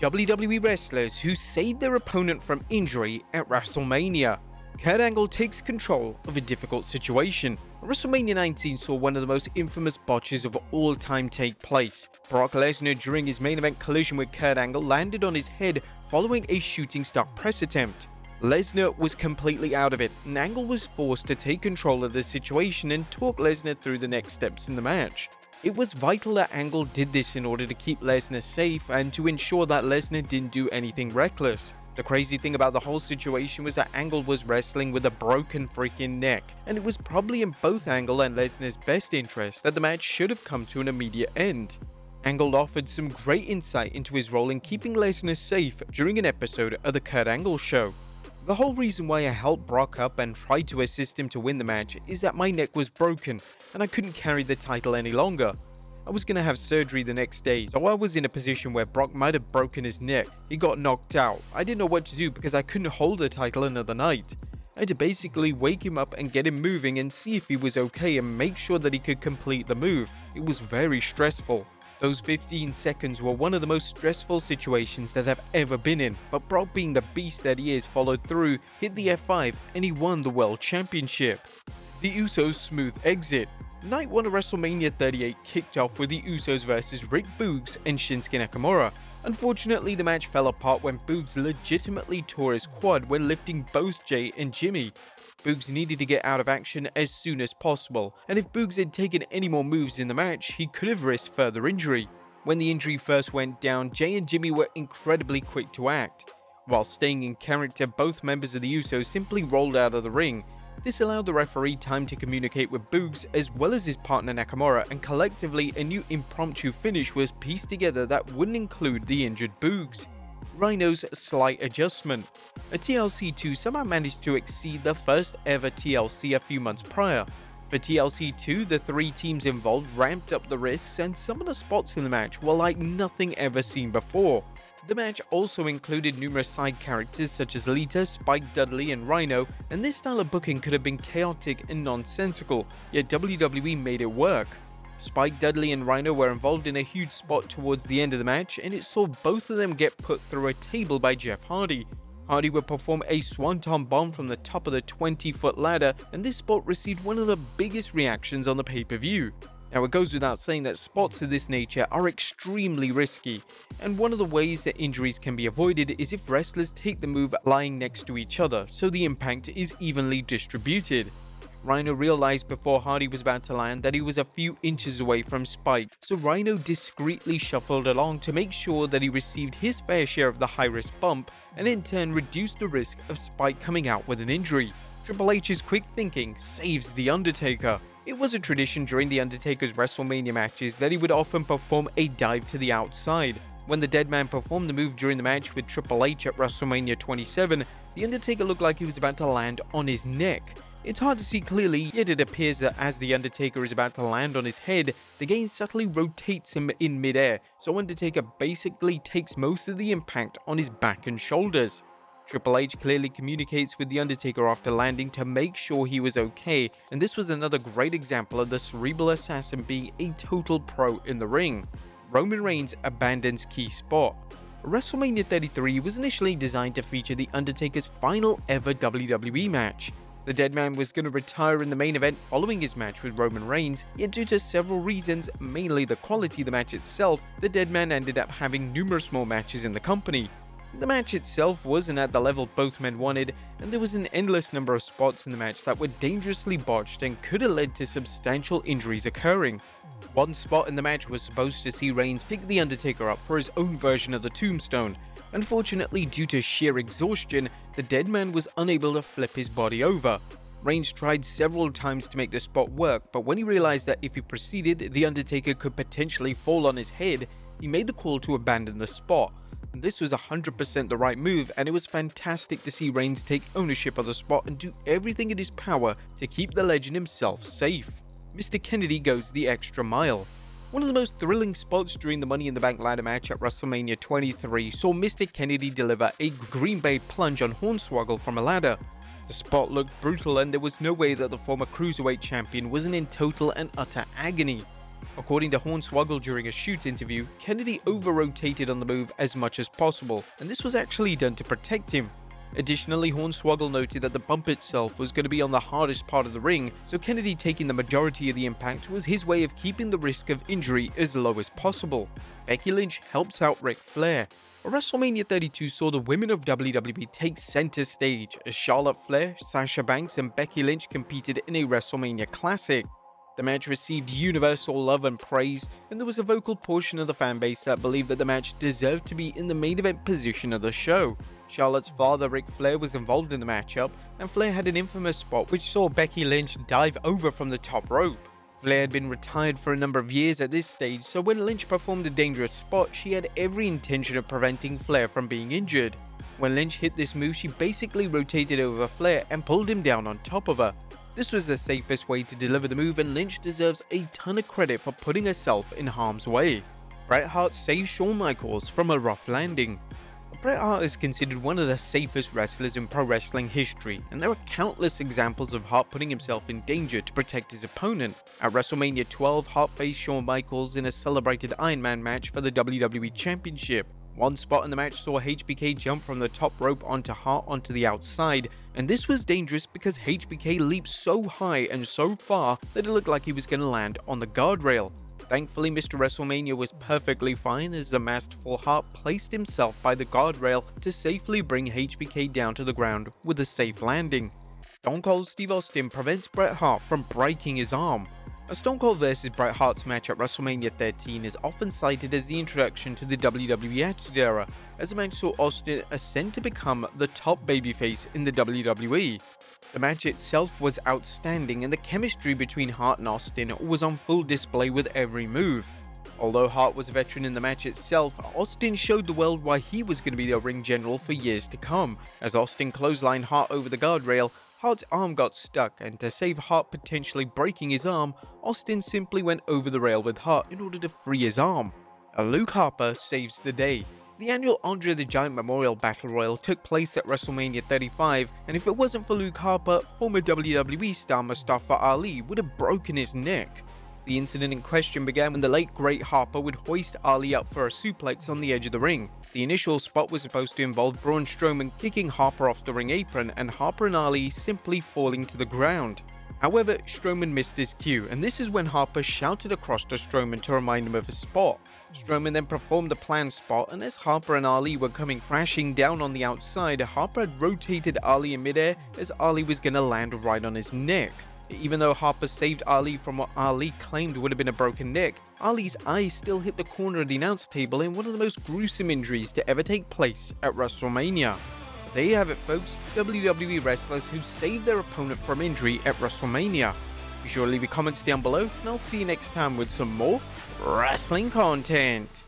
WWE wrestlers who saved their opponent from injury at WrestleMania. Kurt Angle takes control of a difficult situation. WrestleMania 19 saw one of the most infamous botches of all time take place. Brock Lesnar during his main event collision with Kurt Angle landed on his head following a shooting star press attempt. Lesnar was completely out of it, and Angle was forced to take control of the situation and talk Lesnar through the next steps in the match. It was vital that Angle did this in order to keep Lesnar safe and to ensure that Lesnar didn't do anything reckless. The crazy thing about the whole situation was that Angle was wrestling with a broken freaking neck, and it was probably in both Angle and Lesnar's best interest that the match should have come to an immediate end. Angle offered some great insight into his role in keeping Lesnar safe during an episode of the Kurt Angle show. The whole reason why I helped Brock up and tried to assist him to win the match is that my neck was broken and I couldn't carry the title any longer. I was gonna have surgery the next day, so I was in a position where Brock might have broken his neck. He got knocked out. I didn't know what to do because I couldn't hold the title another night. I had to basically wake him up and get him moving and see if he was okay and make sure that he could complete the move. It was very stressful. Those 15 seconds were one of the most stressful situations that I've ever been in, but Brock being the beast that he is followed through, hit the F5 and he won the World Championship. The Usos' smooth exit. Night 1 of WrestleMania 38 kicked off with the Usos versus Rick Boogs and Shinsuke Nakamura. Unfortunately, the match fell apart when Boogs legitimately tore his quad when lifting both Jay and Jimmy. Boogs needed to get out of action as soon as possible, and if Boogs had taken any more moves in the match, he could have risked further injury. When the injury first went down, Jay and Jimmy were incredibly quick to act. While staying in character, both members of the Usos simply rolled out of the ring. This allowed the referee time to communicate with Boogs as well as his partner Nakamura, and collectively a new impromptu finish was pieced together that wouldn't include the injured Boogs. Rhino's slight adjustment. A TLC 2 somehow managed to exceed the first ever TLC a few months prior. For TLC 2, the three teams involved ramped up the risks and some of the spots in the match were like nothing ever seen before. The match also included numerous side characters such as Lita, Spike Dudley, and Rhino, and this style of booking could have been chaotic and nonsensical, yet WWE made it work. Spike Dudley and Rhino were involved in a huge spot towards the end of the match, and it saw both of them get put through a table by Jeff Hardy. Hardy would perform a swanton bomb from the top of the 20 foot ladder, and this spot received one of the biggest reactions on the pay per view. Now, it goes without saying that spots of this nature are extremely risky, and one of the ways that injuries can be avoided is if wrestlers take the move lying next to each other, so the impact is evenly distributed. Rhino realized before Hardy was about to land that he was a few inches away from Spike, so Rhino discreetly shuffled along to make sure that he received his fair share of the high risk bump and in turn reduced the risk of Spike coming out with an injury. Triple H's quick thinking saves The Undertaker. It was a tradition during The Undertaker's WrestleMania matches that he would often perform a dive to the outside. When the dead man performed the move during the match with Triple H at WrestleMania 27, The Undertaker looked like he was about to land on his neck. It's hard to see clearly, yet it appears that as The Undertaker is about to land on his head, the game subtly rotates him in midair, so Undertaker basically takes most of the impact on his back and shoulders. Triple H clearly communicates with The Undertaker after landing to make sure he was okay, and this was another great example of the cerebral assassin being a total pro in the ring. Roman Reigns abandons key spot. WrestleMania 33 was initially designed to feature The Undertaker's final ever WWE match. The Dead Man was going to retire in the main event following his match with Roman Reigns, yet due to several reasons, mainly the quality of the match itself, the Dead Man ended up having numerous more matches in the company. The match itself wasn't at the level both men wanted, and there was an endless number of spots in the match that were dangerously botched and could have led to substantial injuries occurring. One spot in the match was supposed to see Reigns pick The Undertaker up for his own version of the tombstone, Unfortunately, due to sheer exhaustion, the dead man was unable to flip his body over. Reigns tried several times to make the spot work, but when he realized that if he proceeded, The Undertaker could potentially fall on his head, he made the call to abandon the spot. This was 100% the right move, and it was fantastic to see Reigns take ownership of the spot and do everything in his power to keep the legend himself safe. Mr. Kennedy goes the extra mile. One of the most thrilling spots during the Money in the Bank ladder match at WrestleMania 23 saw Mr. Kennedy deliver a Green Bay plunge on Hornswoggle from a ladder. The spot looked brutal and there was no way that the former Cruiserweight champion wasn't in total and utter agony. According to Hornswoggle during a shoot interview, Kennedy over-rotated on the move as much as possible, and this was actually done to protect him. Additionally, Hornswoggle noted that the bump itself was going to be on the hardest part of the ring, so Kennedy taking the majority of the impact was his way of keeping the risk of injury as low as possible. Becky Lynch helps out Ric Flair. WrestleMania 32 saw the women of WWE take center stage as Charlotte Flair, Sasha Banks, and Becky Lynch competed in a WrestleMania Classic. The match received universal love and praise, and there was a vocal portion of the fanbase that believed that the match deserved to be in the main event position of the show. Charlotte's father, Ric Flair, was involved in the matchup, and Flair had an infamous spot which saw Becky Lynch dive over from the top rope. Flair had been retired for a number of years at this stage, so when Lynch performed a dangerous spot, she had every intention of preventing Flair from being injured. When Lynch hit this move, she basically rotated over Flair and pulled him down on top of her. This was the safest way to deliver the move and Lynch deserves a ton of credit for putting herself in harm's way. Bret Hart saved Shawn Michaels from a rough landing. Bret Hart is considered one of the safest wrestlers in pro wrestling history, and there are countless examples of Hart putting himself in danger to protect his opponent. At WrestleMania 12, Hart faced Shawn Michaels in a celebrated Iron Man match for the WWE Championship. One spot in the match saw HBK jump from the top rope onto Hart onto the outside, and this was dangerous because HBK leaped so high and so far that it looked like he was going to land on the guardrail. Thankfully, Mr. WrestleMania was perfectly fine as the masterful Hart placed himself by the guardrail to safely bring HBK down to the ground with a safe landing. Stone Cold Steve Austin prevents Bret Hart from breaking his arm. A Stone Cold vs Bret Hart's match at WrestleMania 13 is often cited as the introduction to the WWE Attitude Era, as the match saw Austin ascend to become the top babyface in the WWE. The match itself was outstanding and the chemistry between Hart and Austin was on full display with every move. Although Hart was a veteran in the match itself, Austin showed the world why he was going to be the ring general for years to come. As Austin clotheslined Hart over the guardrail, Hart's arm got stuck, and to save Hart potentially breaking his arm, Austin simply went over the rail with Hart in order to free his arm. Luke Harper saves the day, the annual Andre the Giant Memorial Battle Royal took place at WrestleMania 35, and if it wasn't for Luke Harper, former WWE star Mustafa Ali would have broken his neck. The incident in question began when the late great Harper would hoist Ali up for a suplex on the edge of the ring. The initial spot was supposed to involve Braun Strowman kicking Harper off the ring apron and Harper and Ali simply falling to the ground. However, Strowman missed his cue, and this is when Harper shouted across to Strowman to remind him of his spot. Strowman then performed the planned spot, and as Harper and Ali were coming crashing down on the outside, Harper had rotated Ali in midair as Ali was gonna land right on his neck. Even though Harper saved Ali from what Ali claimed would have been a broken neck, Ali's eye still hit the corner of the announce table in one of the most gruesome injuries to ever take place at WrestleMania. There you have it folks, WWE wrestlers who saved their opponent from injury at WrestleMania. Be sure to leave your comments down below, and I'll see you next time with some more wrestling content.